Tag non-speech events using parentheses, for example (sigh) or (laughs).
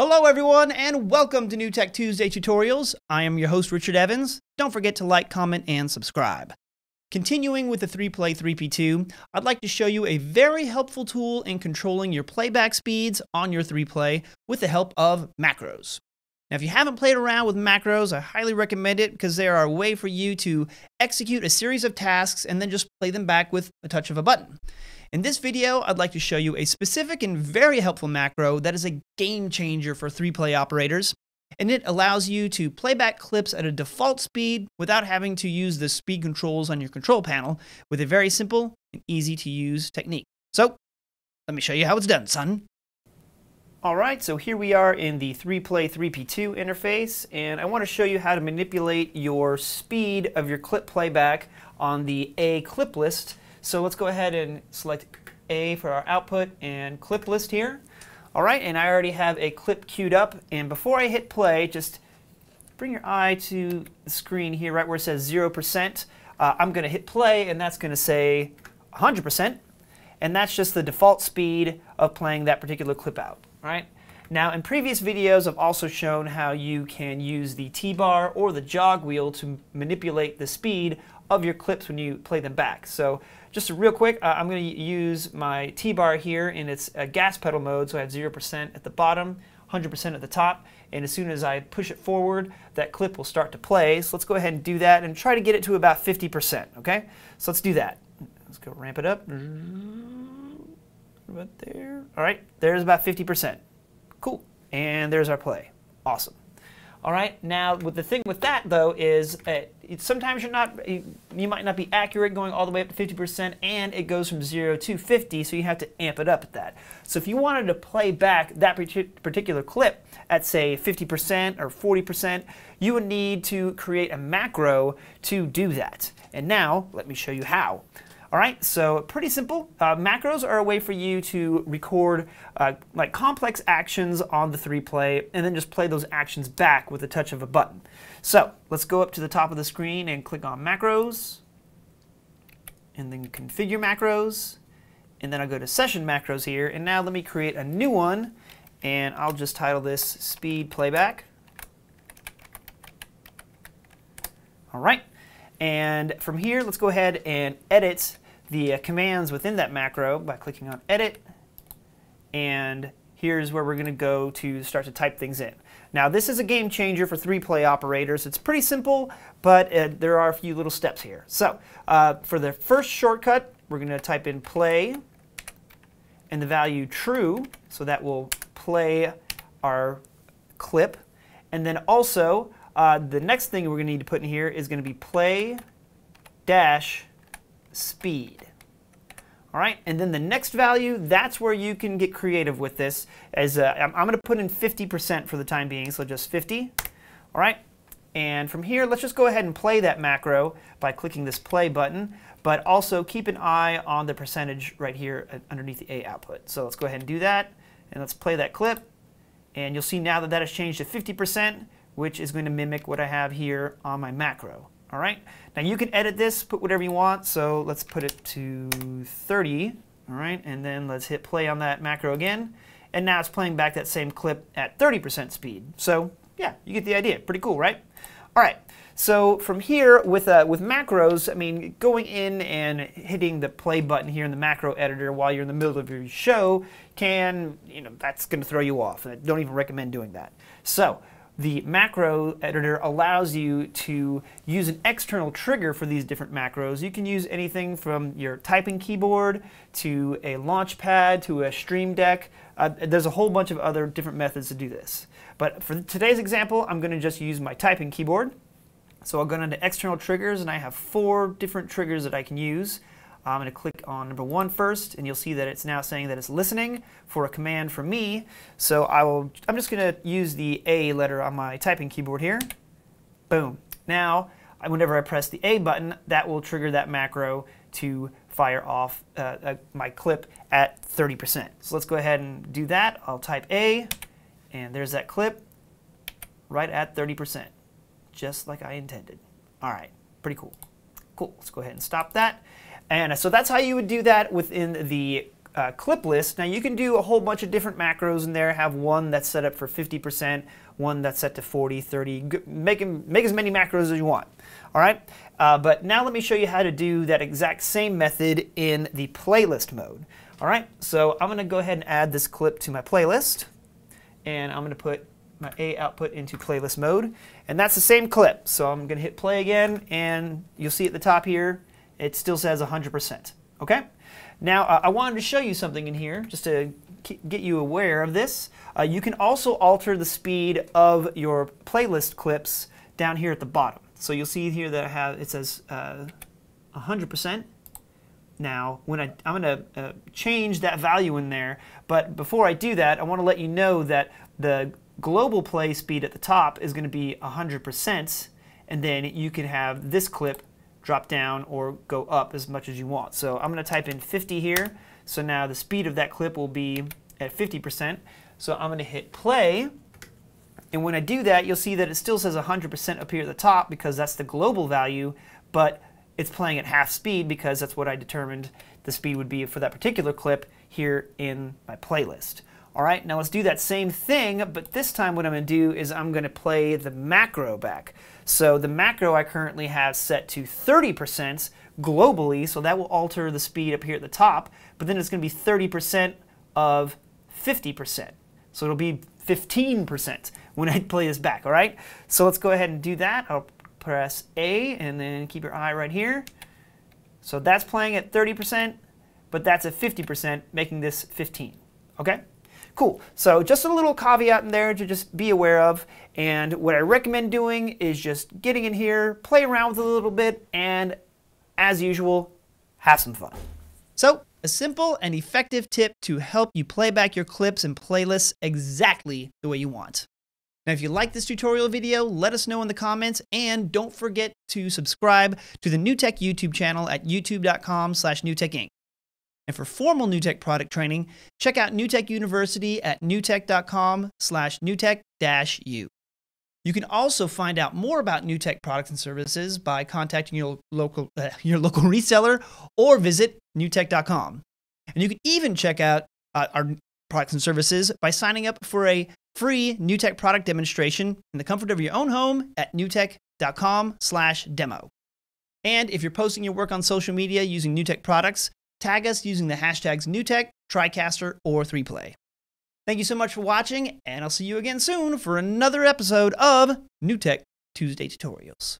Hello everyone and welcome to NewTek Tuesday Tutorials. I am your host Richard Evans. Don't forget to like, comment, and subscribe. Continuing with the 3Play 3P2, I'd like to show you a very helpful tool in controlling your playback speeds on your 3Play with the help of macros. Now if you haven't played around with macros, I highly recommend it because they are a way for you to execute a series of tasks and then just play them back with a touch of a button. In this video, I'd like to show you a specific and very helpful macro that is a game changer for 3Play operators, and it allows you to play back clips at a default speed without having to use the speed controls on your control panel with a very simple and easy to use technique. So, let me show you how it's done, son. Alright, so here we are in the 3Play 3P2 interface, and I want to show you how to manipulate your speed of your clip playback on the A clip list so let's go ahead and select A for our output and clip list here. All right, and I already have a clip queued up. And before I hit play, just bring your eye to the screen here, right where it says 0%. Uh, I'm going to hit play, and that's going to say 100%. And that's just the default speed of playing that particular clip out, right? Now, in previous videos, I've also shown how you can use the T-bar or the jog wheel to manipulate the speed of your clips when you play them back. So just real quick, uh, I'm going to use my T-bar here in its uh, gas pedal mode, so I have 0% at the bottom, 100% at the top, and as soon as I push it forward, that clip will start to play. So let's go ahead and do that and try to get it to about 50%, okay? So let's do that. Let's go ramp it up. About there. All right, there's about 50%. Cool. And there's our play. Awesome. All right. Now, with the thing with that though is uh, sometimes you're not you might not be accurate going all the way up to 50%, and it goes from zero to 50, so you have to amp it up at that. So if you wanted to play back that particular clip at say 50% or 40%, you would need to create a macro to do that. And now let me show you how. All right, so pretty simple. Uh, macros are a way for you to record uh, like complex actions on the 3Play and then just play those actions back with a touch of a button. So let's go up to the top of the screen and click on macros and then configure macros and then I'll go to session macros here and now let me create a new one and I'll just title this speed playback. All right. And from here, let's go ahead and edit the uh, commands within that macro by clicking on Edit. And here's where we're going to go to start to type things in. Now, this is a game changer for 3Play operators. It's pretty simple, but uh, there are a few little steps here. So, uh, for the first shortcut, we're going to type in play and the value true, so that will play our clip. And then also, uh, the next thing we're going to need to put in here is going to be play dash speed. All right, and then the next value, that's where you can get creative with this. As uh, I'm, I'm going to put in 50% for the time being, so just 50. All right, and from here, let's just go ahead and play that macro by clicking this play button, but also keep an eye on the percentage right here underneath the A output. So let's go ahead and do that, and let's play that clip. And you'll see now that that has changed to 50%, which is going to mimic what I have here on my macro. All right. Now you can edit this, put whatever you want. So let's put it to 30. All right. And then let's hit play on that macro again. And now it's playing back that same clip at 30% speed. So yeah, you get the idea. Pretty cool, right? All right. So from here with uh, with macros, I mean, going in and hitting the play button here in the macro editor while you're in the middle of your show can, you know, that's going to throw you off. I don't even recommend doing that. So the macro editor allows you to use an external trigger for these different macros. You can use anything from your typing keyboard to a launch pad to a stream deck. Uh, there's a whole bunch of other different methods to do this. But for today's example, I'm going to just use my typing keyboard. So I'll go into external triggers and I have four different triggers that I can use. I'm going to click on number one first, and you'll see that it's now saying that it's listening for a command from me. So I will, I'm just going to use the A letter on my typing keyboard here. Boom. Now, whenever I press the A button, that will trigger that macro to fire off uh, uh, my clip at 30%. So let's go ahead and do that. I'll type A, and there's that clip right at 30%, just like I intended. All right, pretty cool. Cool, let's go ahead and stop that. And so that's how you would do that within the uh, clip list. Now you can do a whole bunch of different macros in there. Have one that's set up for 50%, one that's set to 40, 30. Make, make as many macros as you want. All right. Uh, but now let me show you how to do that exact same method in the playlist mode. All right. So I'm going to go ahead and add this clip to my playlist, and I'm going to put my A output into playlist mode, and that's the same clip. So I'm going to hit play again, and you'll see at the top here, it still says 100%. Okay. Now, uh, I wanted to show you something in here just to get you aware of this. Uh, you can also alter the speed of your playlist clips down here at the bottom. So you'll see here that I have, it says 100%. Uh, now, when I, I'm going to uh, change that value in there, but before I do that, I want to let you know that the global play speed at the top is going to be 100%, and then you can have this clip drop down or go up as much as you want. So I'm going to type in 50 here. So now the speed of that clip will be at 50%. So I'm going to hit play. And when I do that, you'll see that it still says 100% up here at the top because that's the global value, but it's playing at half speed because that's what I determined the speed would be for that particular clip here in my playlist. All right, now let's do that same thing, but this time what I'm going to do is I'm going to play the macro back. So the macro I currently have set to 30% globally, so that will alter the speed up here at the top, but then it's going to be 30% of 50%. So it'll be 15% when I (laughs) play this back, all right? So let's go ahead and do that. I'll press A and then keep your eye right here. So that's playing at 30%, but that's at 50%, making this 15, okay? Cool. So just a little caveat in there to just be aware of. And what I recommend doing is just getting in here, play around with it a little bit, and as usual, have some fun. So a simple and effective tip to help you play back your clips and playlists exactly the way you want. Now, if you like this tutorial video, let us know in the comments, and don't forget to subscribe to the NewTek YouTube channel at youtube.com slash newtekinc. And for formal NewTek product training, check out NewTek University at newtek.com slash newtek-u. You can also find out more about NewTek products and services by contacting your local, uh, (laughs) your local reseller or visit newtek.com. And you can even check out uh, our products and services by signing up for a free NewTek product demonstration in the comfort of your own home at newtek.com slash demo. And if you're posting your work on social media using NewTek products, Tag us using the hashtags NewTek, TriCaster, or 3Play. Thank you so much for watching, and I'll see you again soon for another episode of NewTek Tuesday Tutorials.